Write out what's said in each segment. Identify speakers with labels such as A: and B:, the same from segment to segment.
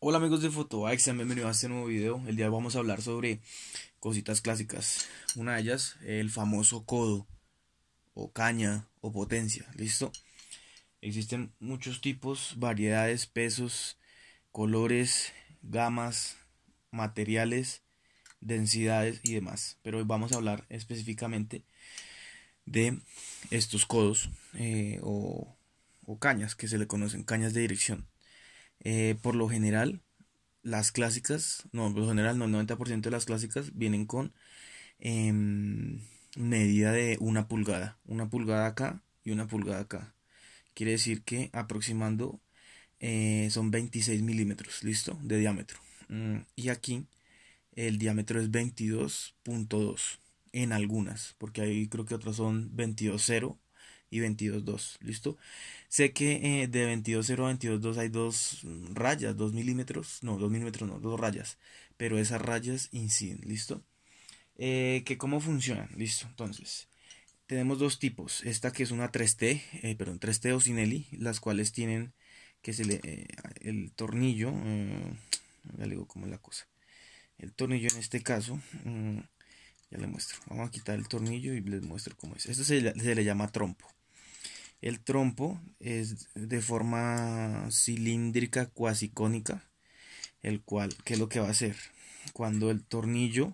A: Hola amigos de Fotoax, bienvenidos a este nuevo video. El día de hoy vamos a hablar sobre cositas clásicas. Una de ellas, el famoso codo, o caña, o potencia. ¿Listo? Existen muchos tipos, variedades, pesos, colores, gamas, materiales, densidades y demás. Pero hoy vamos a hablar específicamente de estos codos eh, o, o cañas que se le conocen, cañas de dirección. Eh, por lo general, las clásicas, no, por lo general, no, el 90% de las clásicas vienen con em, medida de una pulgada. Una pulgada acá y una pulgada acá. Quiere decir que aproximando eh, son 26 milímetros, ¿listo? De diámetro. Mm, y aquí el diámetro es 22.2 en algunas, porque ahí creo que otras son 22.0 y 22.2, ¿listo? Sé que eh, de 22.0 a 22.2 hay dos rayas, 2 milímetros, no, 2 milímetros no, dos rayas, pero esas rayas inciden, ¿listo? Eh, que cómo funcionan, listo, entonces, tenemos dos tipos, esta que es una 3T, eh, perdón, 3T o Sinelli, las cuales tienen que se le, eh, el tornillo, ya le digo cómo es la cosa, el tornillo en este caso, mm, ya le muestro, vamos a quitar el tornillo y les muestro cómo es, esto se le llama trompo, el trompo es de forma cilíndrica cuasi cónica, el cual, ¿qué es lo que va a hacer? Cuando el tornillo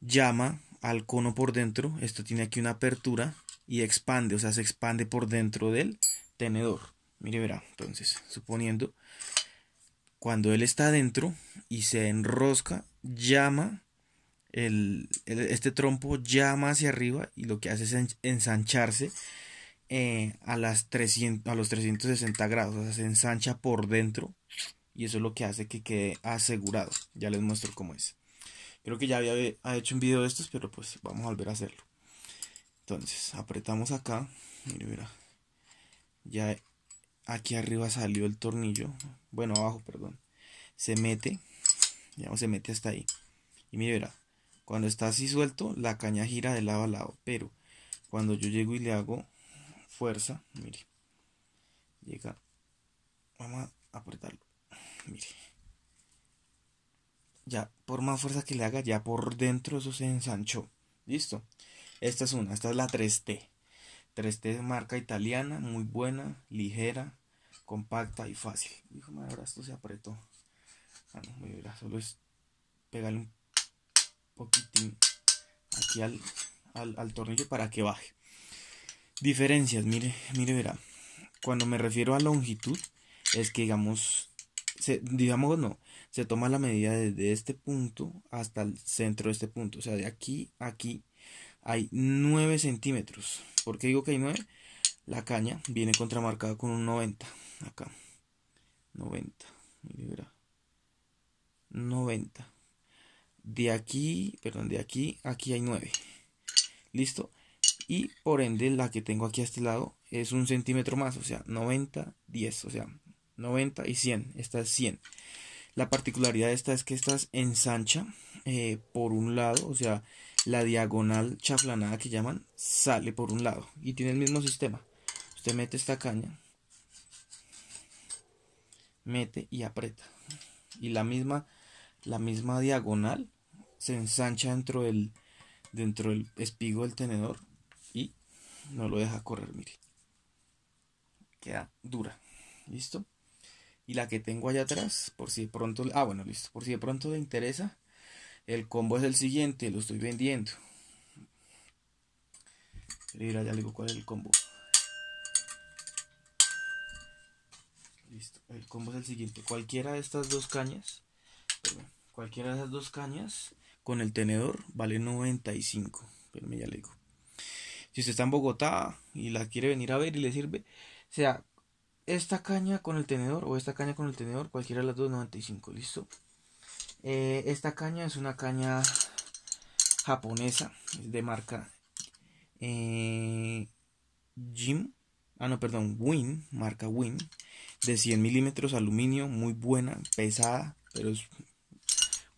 A: llama al cono por dentro, esto tiene aquí una apertura y expande, o sea, se expande por dentro del tenedor. Mire, verá, entonces, suponiendo, cuando él está adentro y se enrosca, llama, el, este trompo llama hacia arriba y lo que hace es ensancharse eh, a, las 300, a los 360 grados, o sea, se ensancha por dentro y eso es lo que hace que quede asegurado. Ya les muestro cómo es. Creo que ya había hecho un video de estos, pero pues vamos a volver a hacerlo. Entonces, apretamos acá, mire, mira. Ya aquí arriba salió el tornillo, bueno, abajo, perdón. Se mete, ya se mete hasta ahí. Y mire, verá, cuando está así suelto, la caña gira de lado a lado, pero cuando yo llego y le hago fuerza, mire, llega, vamos a apretarlo, mire, ya por más fuerza que le haga, ya por dentro eso se ensanchó, listo, esta es una, esta es la 3T, 3T marca italiana, muy buena, ligera, compacta y fácil, dijo, ahora esto se apretó, ah, no, mira, solo es pegarle un poquitín aquí al, al, al tornillo para que baje. Diferencias, mire, mire, verá. Cuando me refiero a longitud, es que digamos, se, digamos no, se toma la medida desde este punto hasta el centro de este punto. O sea, de aquí a aquí hay 9 centímetros. ¿Por qué digo que hay 9? La caña viene contramarcada con un 90. Acá. 90. Mire, verá. 90. De aquí, perdón, de aquí, aquí hay 9. ¿Listo? Y por ende la que tengo aquí a este lado es un centímetro más, o sea, 90, 10, o sea, 90 y 100, esta es 100. La particularidad de esta es que esta es ensancha eh, por un lado, o sea, la diagonal chaflanada que llaman sale por un lado y tiene el mismo sistema. Usted mete esta caña, mete y aprieta y la misma, la misma diagonal se ensancha dentro del, dentro del espigo del tenedor no lo deja correr, mire. Queda dura. ¿Listo? Y la que tengo allá atrás, por si de pronto, ah bueno, listo, por si de pronto le interesa, el combo es el siguiente, lo estoy vendiendo. Mira, ya le digo cuál es el combo. Listo, el combo es el siguiente, cualquiera de estas dos cañas, cualquiera de esas dos cañas con el tenedor vale 95, pero ya le digo. Si usted está en Bogotá y la quiere venir a ver y le sirve, sea esta caña con el tenedor o esta caña con el tenedor, cualquiera de las dos, 95, listo. Eh, esta caña es una caña japonesa, de marca eh, Jim, ah no, perdón, Win, marca Win, de 100 milímetros aluminio, muy buena, pesada, pero es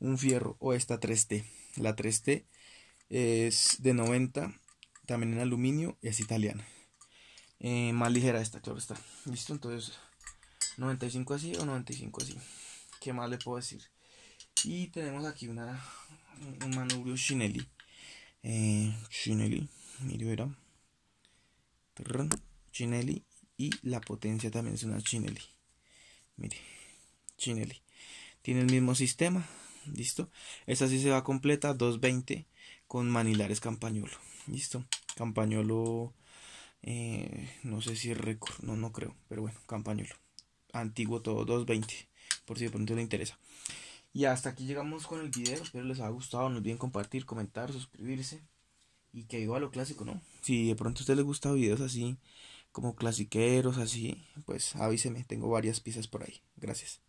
A: un fierro, o esta 3T. La 3T es de 90 también en aluminio, es italiana. Eh, más ligera esta, claro está. Listo, entonces 95 así o 95 así. ¿Qué más le puedo decir? Y tenemos aquí una, un manubrio Chinelli. Eh, Chinelli, mire. Chinelli. Y la potencia también es una Chinelli. Mire, Chinelli. Tiene el mismo sistema. ¿Listo? Esta sí se va completa, 220 con manilares campañolo. ¿Listo? Campañolo, eh, no sé si es récord, no, no creo, pero bueno, campañolo. Antiguo todo, 220, por si de pronto le interesa. Y hasta aquí llegamos con el video, espero les haya gustado, no olviden compartir, comentar, suscribirse. Y que viva lo clásico, ¿no? Si de pronto a usted le gusta videos así, como clasiqueros, así, pues avíseme, tengo varias piezas por ahí. Gracias.